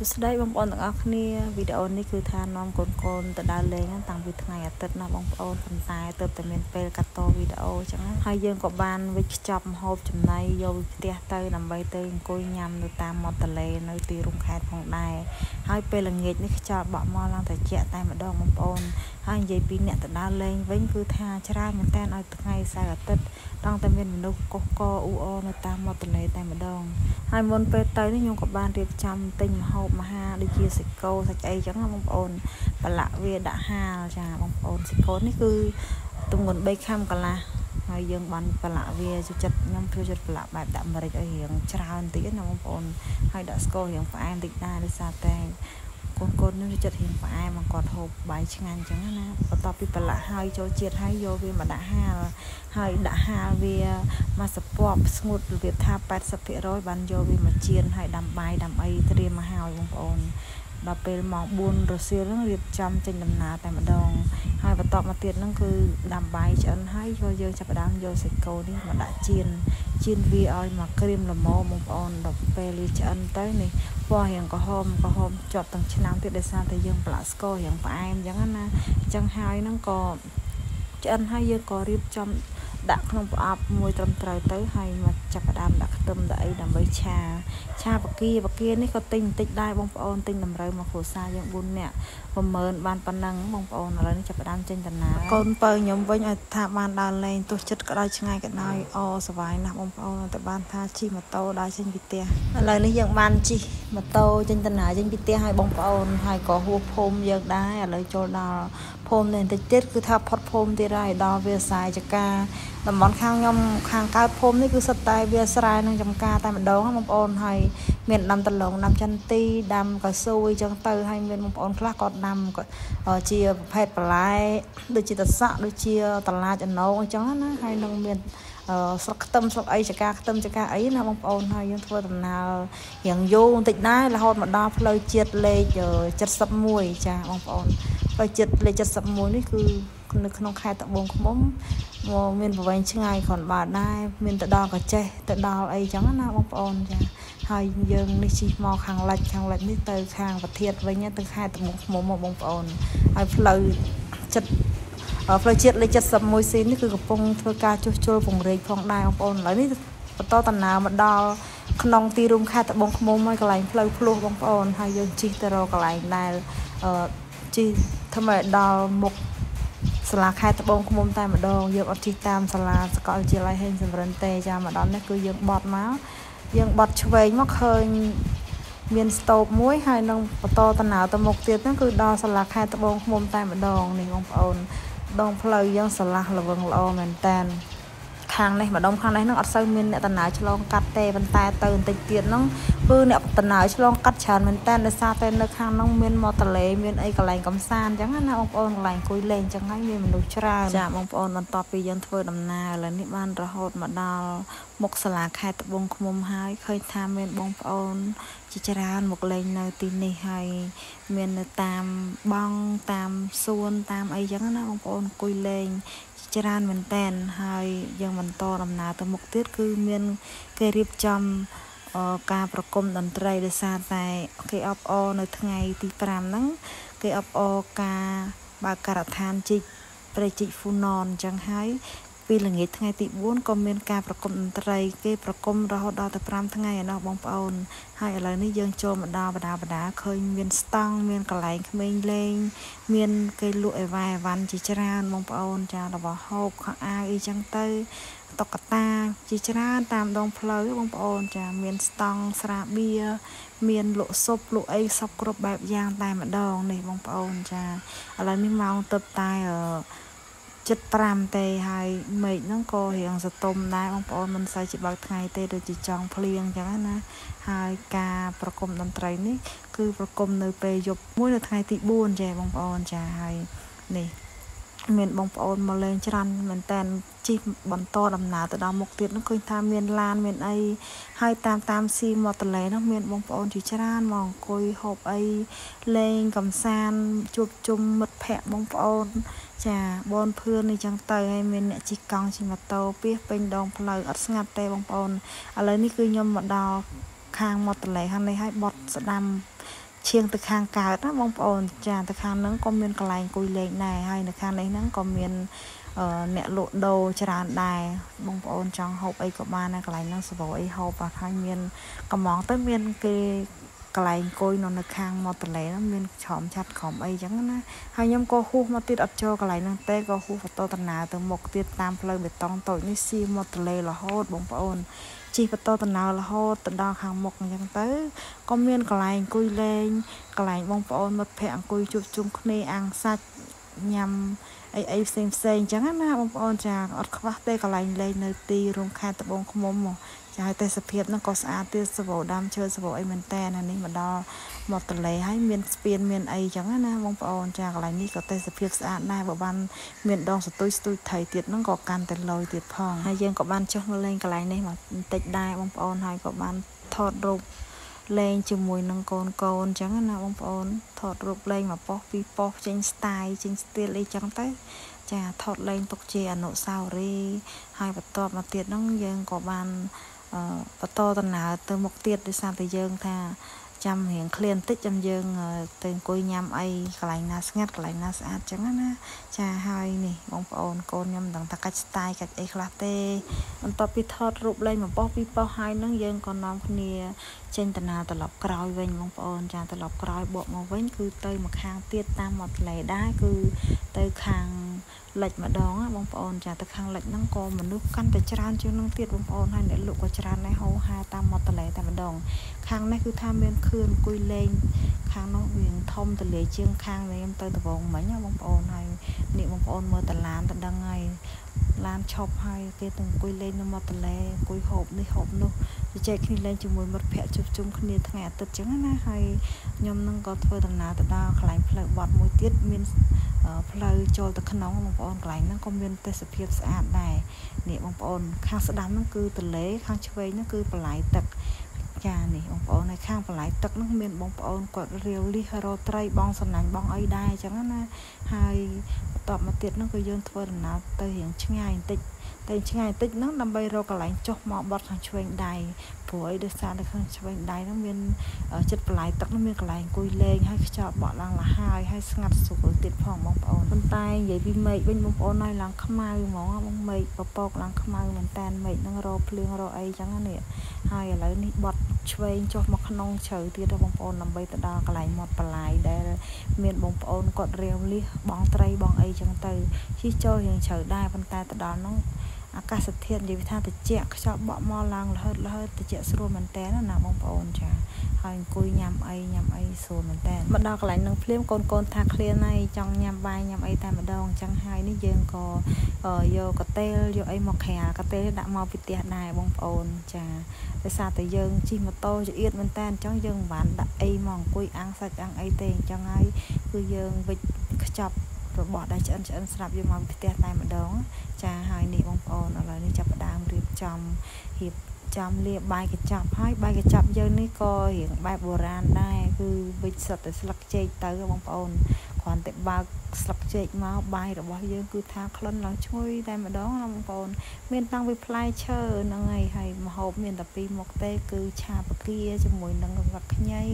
សួស្តីបងប្អូនទាំងអស់គ្នាវីដេអូនេះគឺថានាំកូនកូនទៅដើរលេងតាំងពីថ្ងៃអាទិត្យណាបងប្អូនប៉ុន្តែទើបតែមានពេលកាត់តវីដេអូអញ្ចឹងហើយយើងក៏បានវិច្ខ្ចប់ម្ហូបចំណីយកផ្ទះទៅដើម្បីទៅអង្គុយញ៉ាំនៅតាមមាត់ទន្លេនៅទីរួមខេត្តផងដែរហើយពេលល្ងាចនេះខ្យល់បក់មកឡើងត្រជាក់តែម្ដងបងប្អូនហើយនិយាយពីអ្នកទៅដើរលេងវិញគឺថាច្រើនមែនតើឲ្យថ្ងៃសៅរ៍អាទិត្យតង់តែមានមនុស្សកុះកអ៊ូអនៅតាមមាត់ទន្លេតែម្ដងហើយមុនពេលទៅនេះខ្ញុំក៏បានរៀបចំទិញម្ហូបមហាដូចជាសាច់គោសាច់អីចឹងណាបងប្អូនប្រឡាក់វាដាក់ហាលចាបងប្អូនសាច់គោនេះគឺទម្ងន់3ខាំកន្លះហើយយើងបានប្រឡាក់វាចិត្តខ្ញុំធ្វើចិត្តប្រឡាក់បែបដាក់ម្រេចឲ្យរៀងច្រើនតិចណាបងប្អូនហើយដាក់ស្កររៀងផ្អែមតិចដែរដោយសារតែ កូនកូននឹងចិត្តរៀងផ្អែមមកគាត់ហូបបាយឆ្ងាញ់អញ្ចឹងណាបន្ទាប់ពីប្រឡាក់ហើយចូលជាតិហើយយកវាមកដាក់ហាលហើយដាក់ហាលវាមកសពប់ស្ងួតរបៀបថា80%បានយកវាមកចៀនហើយដាំបាយដាំអីត្រៀមមកហើយបងប្អូន ដល់ពេលម៉ោង4រសៀលហ្នឹងរៀបចំចេញដំណើរតែម្ដងហើយបន្ទាប់មកទៀតហ្នឹងគឺដាំបាយឆ្អិនហើយយកយើងចាប់ផ្ដើមយកសាច់គោនេះមកដាក់ចៀនចៀនវាឲ្យមកក្រៀមល្មមបងប្អូនដល់ពេលវាឆ្អិនទៅនេះពណ៌រៀងក្រហមក្រហមជាប់ទាំងឆ្នាំទៀតដោយសារតែយើងប្រឡាក់ស្កររៀងផ្អែមអញ្ចឹងណាអញ្ចឹងហើយហ្នឹងក៏ឆ្អិនហើយយើងក៏រៀបចំ ដាក់ក្នុងប្រអប់មួយត្រឹមត្រូវទៅហើយមកចាប់ផ្ដើមដាក់ខ្ទឹមដាក់អីដើម្បីឆាឆាបកាបកានេះក៏ទិញបន្តិចដែរបងប្អូនទិញតម្រូវមកគ្រួសារយើង4នាក់10000បានប៉ុណ្ណឹងបងប្អូនឥឡូវនេះចាប់ផ្ដើមចេញដំណើរកូនបើខ្ញុំវិញឲ្យថាបានដើរលេងទោះចិត្តក្តៅឆ្ងាយក៏ដោយអសប្បាយណាស់បងប្អូនតែបានថាជិះម៉ូតូដើរចេញពីផ្ទះឥឡូវនេះយើងបានជិះម៉ូតូចេញដំណើរចេញពីផ្ទះឲ្យបងប្អូនហើយក៏ហួសភូមិយើងដែរឥឡូវចូលដល់ ភូមិនេះបន្តិចទៀតគឺថាផុតភូមិទៀតហើយដល់វាសាយចកាតំបន់ខាងខ្ញុំខាងកើតភូមិនេះគឺសុទ្ធតែវាស្រែនឹងចំការតែម្ដងបងប្អូនហើយមានដាំតឡងដាំចន្ទីដាំកស៊ូអីចឹងទៅហើយមានបងប្អូនខ្លះក៏ដាំជាប្រភេទបន្លែដូចជាតសក់ដូចជាតឡាចអណងអញ្ចឹងណាហើយនឹងមាន ស្លឹកខ្ទឹមស្លឹកអីចកាខ្ទឹមចកាអីណាបងប្អូនហើយយើងធ្វើដំណើររៀងយូរបន្តិចដែររហូតមកដល់ផ្លូវជាតិលេខ71ចាបងប្អូនផ្លូវជាតិលេខ71នេះគឺនៅក្នុងខេត្តត្បូងឃ្មុំមកមានប្រវែងឆ្ងាយគ្រាន់បើដែរមានទៅដល់កាចេះទៅដល់អីចឹងណាបងប្អូនចាហើយយើងនេះជិះមកខាងលិចខាងលិចនេះទៅខាងប្រធាតវិញទៅខេត្តត្បូងឃ្មុំមកបងប្អូនហើយផ្លូវចិត្ត ផ្លូវជាតិលេខ 71C នេះគឺកំពុងធ្វើការជួសជុលពង្រីកផងដែរបងប្អូនឥឡូវនេះបន្តដំណើរមកដល់ក្នុងទីរួមខេត្តត្បូងឃ្មុំហើយកន្លែងផ្លូវភ្លោះបងប្អូនហើយយើងជិះទៅរកកន្លែងដែលអឺជិះធ្វើឲ្យដល់មុខសាលាខេត្តត្បូងឃ្មុំតែម្ដងយើងអត់ជិះតាមសាលាសាកលវិទ្យាល័យហេងសំរិនទេចាមកដល់នេះគឺយើងបត់មកយើងបត់ឆ្វេងមកឃើញមានស្ទូបមួយហើយនឹងបន្តដំណើរទៅមុខទៀតហ្នឹងគឺដល់សាលាខេត្តត្បូងឃ្មុំតែម្ដងនេះបងប្អូន ដងផ្លូវយើងស្រឡះល្វឹងល្អមែនតែន ខាងនេះម្ដុំខាងនេះនឹងអត់សូវមានអ្នកដំណើរឆ្លងកាត់ទេប៉ុន្តែទៅបន្តិចទៀតហ្នឹងគឺអ្នកដំណើរឆ្លងកាត់ច្រើនមែនតើដោយសារតែនៅខាងហ្នឹងមានមាត់ទន្លេមានអីកន្លែងកំសាន្តអញ្ចឹងណាបងប្អូនកន្លែងអង្គុយលេងអញ្ចឹងហើយមានមនុស្សច្រើនចាបងប្អូនបន្ទាប់ពីយើងធ្វើដំណើរឥឡូវនេះបានរហូតមកដល់មុខសាលាខេត្តត្បូងឃ្មុំហើយឃើញថាមានបងប្អូនជាច្រើនមកលេងនៅទីនេះហើយមាននៅតាមបងតាមសួនតាមអីចឹងណាបងប្អូនអង្គុយលេង ច្រើនមែនតែនហើយយើងបន្តដំណើរទៅមុខទៀតគឺមានគេរៀបចំការប្រគំតន្ត្រីដោយសារតែគេអបអរនៅថ្ងៃទី5ហ្នឹងគេអបអរការបើកការដ្ឋានជីកព្រៃជីកហ្វូណនអញ្ចឹងហើយ ពីល្ងាចថ្ងៃទី4ក៏មានការប្រគំតន្ត្រី គេប្រគំរហូតដល់ទៅ5ថ្ងៃឯណោះបងប្អូន ហើយឥឡូវនេះយើងចូលមកដល់បដាបដាឃើញមានស្តង់មានកន្លែងក្មេងលេង មានគេលក់អីវ៉ាអីវ៉ាន់ជាច្រើនបងប្អូនចារបស់ហូបខោអាវអីចឹងទៅតុក្កតាជាច្រើនតាមដងផ្លូវបងប្អូន ចាមានស្តង់ស្រាបៀរមានលក់ស៊ុបលក់អីសពគ្រប់បែបយ៉ាងតែម្ដងនេះបងប្អូនចាឥឡូវនេះម៉ោងទៅតែអឺ 75ទេហើយមេឃហ្នឹងក៏រៀងសតុំដែរបងប្អូនមិនសូវជាបើកថ្ងៃទេដូចជាចង់ភ្លៀងអញ្ចឹងណាហើយការប្រគំតន្ត្រីនេះគឺប្រគំនៅពេលយប់មួយនៅថ្ងៃទី4ចាបងប្អូនចាហើយនេះ មានបងប្អូនមកលេងច្រើនមែនតែនជិះបន្តដំណើរទៅដល់មុខទៀតនោះឃើញថាមានឡានមានអីហើយតាមតាមស៊ីមាត់ទន្លេនោះមានបងប្អូនជាច្រើនមកអង្គុយហូបអីលេងកំសាន្តជួបជុំមិត្តភ័ក្តិបងប្អូន ចាបនភឿននេះចឹងទៅហើយមានអ្នកជិះកង់ជិះម៉ូតូពីពេញដងផ្លូវអត់ស្ងាត់ទេបងប្អូនឥឡូវនេះគឺខ្ញុំមកដល់ខាងមាត់ទន្លេខាងនេះហើយបត់ស្ដាំ ឈៀងទៅខាងកើតណាបងប្អូនចាទៅខាងហ្នឹងក៏មានកន្លែងអង្គុយលេងដែរហើយនៅខាងនេះហ្នឹងក៏មានអ្នកលក់ដូរច្រើនដែរបងប្អូនចង់ហូបអីក៏បានដែរកន្លែងហ្នឹងសវអីហូបបាទហើយមានកំងទៅមានគេកន្លែងអង្គុយនៅនៅខាងមាត់ទន្លេហ្នឹងមានច្រំឆាត់ក្រំអីចឹងណាហើយខ្ញុំក៏ហួសមកទៀតអត់ចូលកន្លែងហ្នឹងទេក៏ហួសបន្តដំណើរទៅមុខទៀតតាមផ្លូវបេតុងតូចនេះស៊ីមាត់ទន្លេរហូតបងប្អូន ជិះបន្តដំណើររហូតទៅដល់ខាងមុខអញ្ចឹងទៅក៏មានកន្លែងអង្គុយលេងកន្លែងបងប្អូនមិត្តភ័ក្តិអង្គុយជួបជុំគ្នាអាំងសាច់ញ៉ាំអីអីផ្សេងផ្សេងអញ្ចឹងណាបងប្អូនចាអត់ខ្វះទេកន្លែងលេងនៅទីរួមខេត្តត្បូងឃ្មុំ ចាហើយទេសភាពហ្នឹងក៏ស្អាតទៀតសវោដើមឈើសវោអីមែនតើណានេះមកដល់មាត់ទន្លេហើយមានស្ពានមានអីចឹងណាបងប្អូនចាកន្លែងនេះក៏ទេសភាពស្អាតដែរបើបានមានដងសតុយស្ទួយថៃទៀតហ្នឹងក៏កាន់តែលយទៀតផងហើយយើងក៏បានចុះមកលេងកន្លែងនេះមកបន្តិចដែរបងប្អូនហើយក៏បានថតរូបលេងជាមួយនឹងកូនកូនអញ្ចឹងណាបងប្អូនថតរូបលេងមកប៉ុសពីរប៉ុសចេញ style ចេញ style អីចឹងទៅចាថតលេងទុកជាអនុស្សាវរីយ៍ហើយបន្ទាប់មកទៀតហ្នឹងយើងក៏បាន បន្តដំណើរទៅមុខទៀតដោយសារតែយើងថាចាំរៀងឃ្លានតិចចាំយើងទៅអង្គុយញ៉ាំអីកន្លែងណាស្ងាត់កន្លែងណាស្អាតចឹងណាចាហើយនេះបងប្អូនកូនខ្ញុំមិនដឹងថាកាច់ស្ទាយកាច់អីខ្លះទេបន្ទាប់ពីថតរូបលេងមួយប៉ុសពីរប៉ុសហើយនឹងយើងក៏នាំគ្នាចេញតាណាត្រឡប់ក្រោយវិញបងប្អូនចាត្រឡប់ក្រោយបកមកវិញ គឺទៅមកខាងទៀតតាមមាត់ទន្លេដែរគឺទៅខាងលិចម្ដងបងប្អូនចាទៅខាងលិចហ្នឹងក៏មនុស្សកាន់តែច្រើនជាងនឹងទៀតបងប្អូនហើយអ្នកលក់ក៏ច្រើនដែរហូរហែតាមមាត់ទន្លេតែម្ដង ខាងនេះគឺថាមានខឿនអង្គុយលេង ខាងនោះវាធំទលេជាងខាងនេះទៅដបងមិញបងប្អូនហើយនេះបងប្អូនមើលតឡានទៅដឹងហើយ ឡានឈប់ហើយគេទៅអង្គុយលេងនៅមាត់ទន្លេអង្គុយហូបនេះហូបនោះជជែកគ្នាលេងជាមួយមិត្តភ័ក្តិជួបជុំគ្នាថ្ងៃអាទិត្យចឹងណាហើយខ្ញុំនឹងក៏ធ្វើដំណើរទៅដល់កន្លែងផ្លូវបត់មួយទៀតមានផ្លូវចូលទៅក្នុងបងប្អូនកន្លែងហ្នឹងក៏មានទេសភាពស្អាតដែរនេះបងប្អូនខាងស្ដាំហ្នឹងគឺទន្លេខាងឆ្វេងហ្នឹងគឺបន្លាយទឹក ចានេះបងប្អូននៅខាងបន្លាយទឹកហ្នឹងមានបងប្អូនគាត់រាវលិះរោត្រីបងសំណាញ់បងអីដែរអញ្ចឹងណាហើយបន្ទាប់មកទៀតហ្នឹងគឺយើងធ្វើដំណើរទៅរៀងឆ្ងាយបន្តិច តែឆ្ងាយបន្តិចហ្នឹងដើម្បីរកកន្លែងចុះមកបត់ខាងឆ្វេងដៃព្រោះអីដោយសារនៅខាងឆ្វេងដៃហ្នឹងមានចិត្តបន្លាយទឹកហ្នឹងមានកន្លែងអង្គុយលេងហើយខ្យល់បក់ឡើងលហើយហើយស្ងាត់ស្រួលទៀតផងបងប្អូនប៉ុន្តែនិយាយពីមេឃវិញបងប្អូនហើយឡើងខ្មៅហ្មងបងមេឃពពកឡើងខ្មៅមែនតែនមេឃហ្នឹងរោភ្លៀងរោអីចឹងណាហើយឥឡូវនេះបត់ ឆ្វេងចុះមកក្នុងជ្រៅទៀតបងប្អូនដើម្បីទៅដល់កន្លែងមាត់បន្លាយដែល មានបងប្អូនគាត់រាវលះបងត្រីបងអីចឹងទៅជិះចូលរៀងជ្រៅដែរប៉ុន្តែទៅដល់នោះ អាកាសធាតុនិយាយថាត្រជាក់ខ្យល់បក់មកឡើងលហើតលហើតត្រជាក់ស្រួលមែនតើណាបងប្អូនចាហើយអង្គុយញ៉ាំអីញ៉ាំអីស្រួលមែនតើមកដល់កន្លែងនឹងភ្លាមកូនកូនថាឃ្លានហើយចង់ញ៉ាំបាយញ៉ាំអីតែម្ដងអញ្ចឹងហើយនេះយើងក៏យកកាតេលយកអីមកក្រាលកាតេលដាក់មកពីផ្ទះដែរបងប្អូនចាដោយសារតែយើងជិះម៉ូតូចៀតមែនតើអញ្ចឹងយើងមិនបានដាក់អីមកអង្គុយអាំងសាច់អាំងអីទេអញ្ចឹងហើយគឺយើងវិចខ្ចប់ របស់ដែលឆ្អិនឆ្អិនស្រាប់យកមកផ្ទះតែម្ដង ចាហើយនេះបងប្អូនឥឡូវនេះចាប់ផ្ដើមរៀបចំរៀបចំលាបបាយកញ្ចប់ហើយបាយកញ្ចប់យើងនេះក៏រៀងបែបបុរាណដែរគឺវិចសុទ្ធតែស្លឹកចេកទៅបងប្អូនគ្រាន់តែបើកស្លឹកចេកមកបាយរបស់យើងគឺថាក្លិនឡើងឈ្ងុយតែម្ដងណាបងប្អូន មានតាំងពីផ្លែឈើហ្នឹងហើយហើយម្ហូបមានតែពីរមុខទេគឺឆាបកាជាមួយនឹងរឹកខ្ញី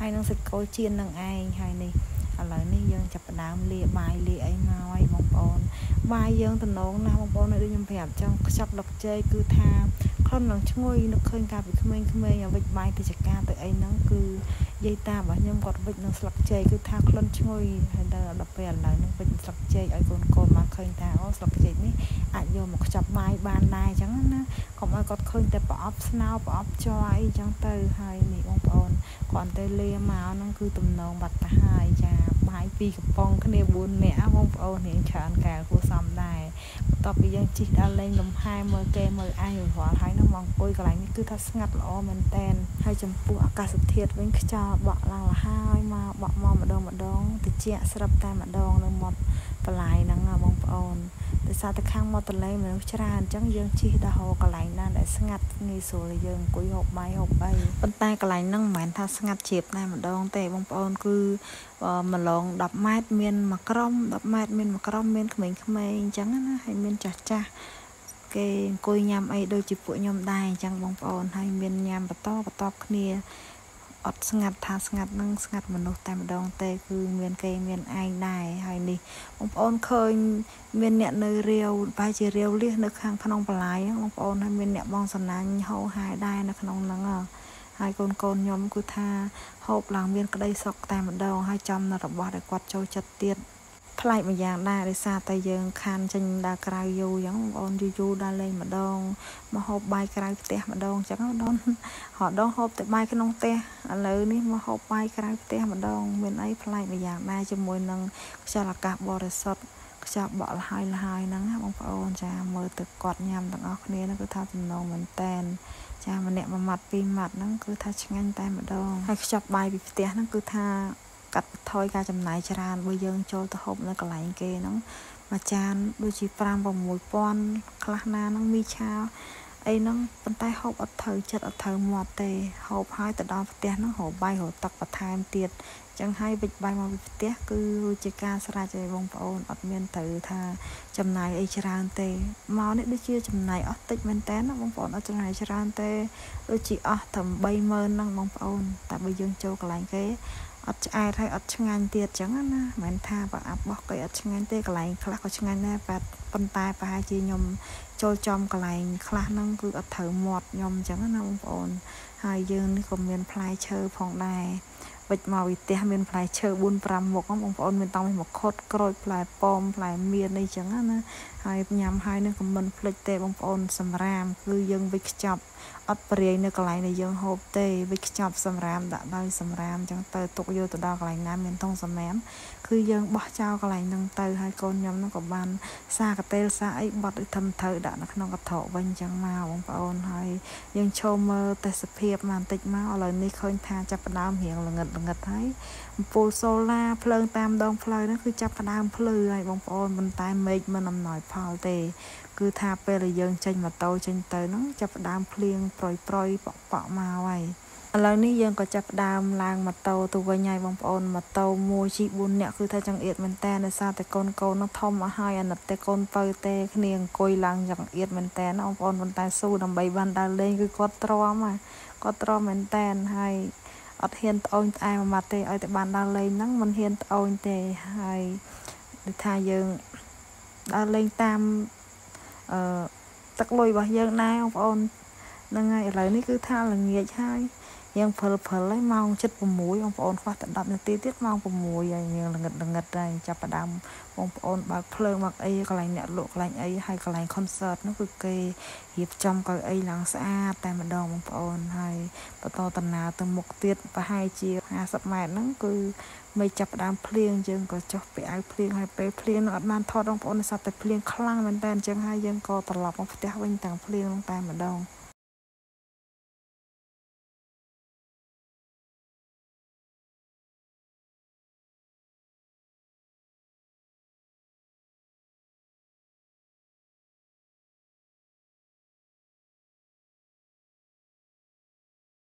ហើយនឹងសាច់គោជៀននឹងឯងហើយនេះ ឥឡូវនេះយើងចាប់ផ្ដើមលាបាយលាអីមកហើយបងប្អូនបាយយើងតំណងណាស់បងប្អូនដូចខ្ញុំប្រាប់ចឹងខ្ចប់លឹកជ័យគឺថាខំនឹងឈ្ងុយនឹកឃើញកាលពីក្មេងៗឲ្យវិចបាយទៅចកាទៅអីហ្នឹងគឺយាយតារបស់ខ្ញុំគាត់វិចនឹងស្លឹកចេកគឺថាក្លិនឈ្ងុយហើយដល់ដល់ពេលឥឡូវហ្នឹងវិចស្លឹកចេកឲ្យកូនកូនមកឃើញថាអូស្លឹកចេកនេះអាចយកមកខ្ចប់បាយបានដែរអញ្ចឹងណាកុំឲ្យគាត់ឃើញតែប្រអប់ស្នោប្រអប់ជ័រអីអញ្ចឹងទៅហើយនេះបងប្អូនគ្រាន់តែលាមកហ្នឹងគឺទំនងបាត់ទៅហើយចាបាយ ពីរកំប៉ុងគ្នា4នាក់បងប្អូនរៀងច្រើនកាលគួសមដែរបន្ទាប់ពីយើងជិះដល់លេងលំហែមើលគេមើលអាយរាល់ហើយហ្នឹងមកអង្គុយកន្លែងនេះគឺថាស្ងាត់ល្អមែនតែនហើយចំពោះអាកាសធាតុវិញខ្យល់បក់ឡើងលហើយមកបក់មកម្ដងម្ដងត្រជាក់ស្រាប់តែម្ដងនៅមាត់បន្លាយហ្នឹងបងប្អូន ដោយសារតែខាងមាត់ទន្លេមនុស្សច្រើនអញ្ចឹងយើងជិះដល់ហោកន្លែងណាដែលស្ងាត់ងាយស្រួលយើងអង្គុយហូបបាយហូបអីប៉ុន្តែកន្លែងហ្នឹងមិនមែនថាស្ងាត់ជ្រាបតែម្ដងទេបងប្អូនគឺម្លង10ម៉ែត្រមានមួយក្រុម10ម៉ែត្រមានមួយក្រុមមានក្មេងៗអញ្ចឹងណាហើយមានចាស់ចាស់គេអង្គុយញ៉ាំអីដូចជាពួកខ្ញុំដែរអញ្ចឹងបងប្អូនហើយមានញ៉ាំបន្តបន្តគ្នា អត់ស្ងាត់ថាស្ងាត់នឹងស្ងាត់មនុស្សតែម្ដងទេគឺមានគេមានឯងដែរហើយនេះបងប្អូនឃើញមានអ្នកនៅរាវបែរជារាវលះនៅខាងក្នុងបន្លាយបងប្អូនហើយមានអ្នកបងសំណាញ់ហោហាយដែរនៅក្នុងហ្នឹងហើយកូនកូនខ្ញុំគឺថាហូបឡើងមានក្តីសុខតែម្ដងហើយចំនៅរបស់ដែលគាត់ចូលចិត្តទៀត ប្លែកម្យ៉ាងដែរដោយសារតែយើងខានចេញដើរក្រៅយូរអញ្ចឹងបងប្អូនយូរយូរដើរលេងម្ដងមកហូបបាយក្រៅផ្ទះម្ដងអញ្ចឹងបងប្អូនរដងហូបតែបាយក្នុងផ្ទះឥឡូវនេះមកហូបបាយក្រៅផ្ទះម្ដង មានអីប្លែកម្យ៉ាងដែរជាមួយនឹងខ្យល់អាកាសបរិសុទ្ធខ្យល់បក់លហើយលហើយហ្នឹងបងប្អូនចាមើលទៅគាត់ញ៉ាំទាំងអស់គ្នាហ្នឹងគឺថាចំណងមែនតែនចាម្នាក់មួយម៉ាត់ពីរម៉ាត់ហ្នឹងគឺថាឆ្ងាញ់តែម្ដងហើយខ្ចប់បាយពីផ្ទះហ្នឹងគឺថា កាត់បន្ថយការចំណាយច្រើនបើយើងចូលទៅហូបនៅកន្លែងគេហ្នឹងមួយចានដូចជា5 6000ខ្លះណាហ្នឹងមីឆាអីហ្នឹងប៉ុន្តែហូបអត់ត្រូវចិត្តអត់ត្រូវមាត់ទេហូបហើយទៅដល់ផ្ទះហ្នឹងរកបាយរកទឹកបន្ថែមទៀតចឹងហើយវិចបាយមកពីផ្ទះគឺជាការស្រេចឲ្យបងប្អូនអត់មានទៅថាចំណាយអីច្រើនទេមកនេះដូចជាចំណាយអស់តិចមែនតើណាបងប្អូនអត់ចំណាយច្រើនទេដូចជាអស់តែ30000ហ្នឹងបងប្អូនតែបើយើងចូលកន្លែងគេ អត់ឆ្អែតហើយអត់ឆ្ងាញ់ទៀតចឹងណាមិនមែនថាបើអាប់បោះគេអត់ឆ្ងាញ់ទេកន្លែងខ្លះក៏ឆ្ងាញ់ដែរប៉ុន្តែប្រហែលជាខ្ញុំចូលចំកន្លែងខ្លះហ្នឹងគឺអត់ត្រូវមាត់ខ្ញុំចឹងណាបងប្អូនហើយយើងនេះក៏មានផ្លែឈើផងដែរវិចមកវិទះមានផ្លែឈើ4 5មុខបងប្អូនមានតំមកខុតក្រូចផ្លែប៉ោមផ្លែមៀនអីចឹងណាហើយញ៉ាំហើយនឹងក៏មិនភ្លេចទេបងប្អូនសម្រាមគឺយើងវិចខ្ចប់ អត់ព្រាយនៅកន្លែងដែលយើងហូបទេវិចខ្ចប់សម្រាមដាក់ដោយសម្រាមចឹងទៅទុកយកទៅដល់កន្លែងណាមានធុងសម្រាមគឺយើងបោះចោលកន្លែងហ្នឹងទៅហើយកូនខ្ញុំហ្នឹងក៏បាន សាកតេលសាអីបត់ឲ្យធំត្រូវដាក់នៅក្នុងកថោវិញចឹងមកបងប្អូនហើយយើងឈោមមើលទេសភាពមកបន្តិចមកឥឡូវនេះឃើញថាចាប់ផ្ដើមរៀងល្ងិតល្ងិតហើយអំពូលសូឡាភ្លើងតាមដងផ្លូវហ្នឹងគឺចាប់ផ្ដើមភ្លឺហើយបងប្អូនប៉ុន្តែមេឃមិនអំណោយផលទេ គឺថាពេលដែលយើងចេញម៉ូតូចេញទៅហ្នឹងចាប់ផ្ដើមភ្លៀងប្រយប្រយប៉ក់ប៉ក់មកហើយឥឡូវនេះយើងក៏ចាប់ផ្ដើមឡើងម៉ូតូទៅវិញហើយបងប្អូនម៉ូតូមួយជី4នាក់គឺថាចង្អៀតមែនតើដោយសារតែកូនកូននោះធំអស់ហើយអាណិតតែកូនពៅទេគ្នាអង្គុយឡើងចង្អៀតមែនតើបងប្អូនប៉ុន្តែស៊ូដើម្បីបានដើរលេងគឺគាត់ទ្រាំគាត់ទ្រាំមែនតើហើយអត់ហ៊ានត្អូញត្អែមកទេឲ្យតែបានដើរលេងហ្នឹងមិនហ៊ានត្អូញទេហើយដូចថាយើងដើរលេងតាម អឺទឹកលុយរបស់យើងដែរបងប្អូនហ្នឹងហើយឥឡូវនេះគឺថាល្ងាចហើយ យើងព្រិលព្រិលហើយម៉ោង7:06បងប្អូនខ្វះតែ10នាទីទៀតម៉ោង6ហើយយើងល្ងិតល្ងិតហើយចាប់ផ្ដើមបងប្អូនបើកភ្លើងមកអីកន្លែងអ្នកលក់កន្លែងអីហើយកន្លែង concert នោះគឺគេរៀបចំកៅអីឡើងស្អាតតែម្ដងបងប្អូនហើយបន្តដំណើរទៅមុខទៀតប្រហែលជា50ម៉ែត្រហ្នឹងគឺមិនចាប់ផ្ដើមភ្លៀងយើងក៏ចុះពាក់អាវភ្លៀងហើយពេលភ្លៀងនឹងអត់បានថតបងប្អូនសត្វតែភ្លៀងខ្លាំងមែនតើអញ្ចឹងហើយយើងក៏ត្រឡប់មកផ្ទះវិញទាំងភ្លៀងតែម្ដង